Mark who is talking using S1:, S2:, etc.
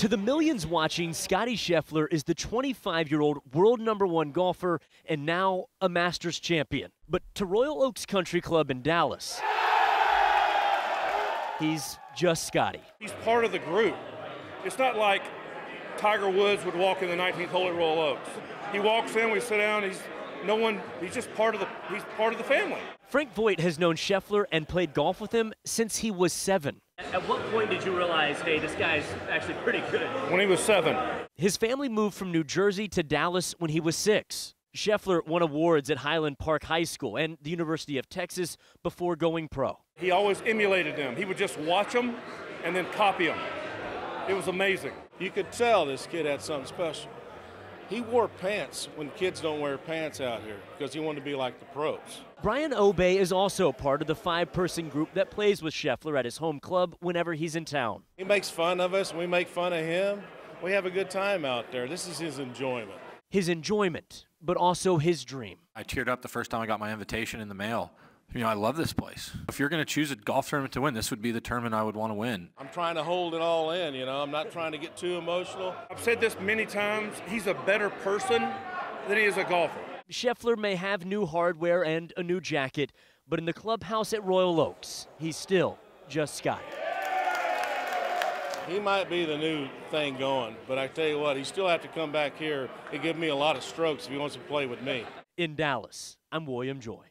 S1: To the millions watching, Scottie Scheffler is the 25 year old world number one golfer and now a Masters champion. But to Royal Oaks Country Club in Dallas, he's just Scottie.
S2: He's part of the group. It's not like Tiger Woods would walk in the 19th hole at Royal Oaks. He walks in, we sit down, he's no one, he's just part of the, he's part of the family.
S1: Frank Voigt has known Scheffler and played golf with him since he was seven.
S3: At what point did you realize, hey, this guy's actually pretty good?
S2: When he was seven.
S1: His family moved from New Jersey to Dallas when he was six. Scheffler won awards at Highland Park High School and the University of Texas before going pro.
S2: He always emulated them. He would just watch them and then copy them. It was amazing.
S4: You could tell this kid had something special. He wore pants when kids don't wear pants out here because he wanted to be like the pros.
S1: Brian Obey is also part of the five person group that plays with Scheffler at his home club whenever he's in town.
S4: He makes fun of us, we make fun of him. We have a good time out there. This is his enjoyment.
S1: His enjoyment, but also his dream.
S5: I teared up the first time I got my invitation in the mail. You know, I love this place. If you're going to choose a golf tournament to win, this would be the tournament I would want to win.
S4: I'm trying to hold it all in, you know. I'm not trying to get too emotional.
S2: I've said this many times. He's a better person than he is a golfer.
S1: Scheffler may have new hardware and a new jacket, but in the clubhouse at Royal Oaks, he's still just Scott.
S4: He might be the new thing going, but I tell you what, he still have to come back here and give me a lot of strokes if he wants to play with me.
S1: In Dallas, I'm William Joy.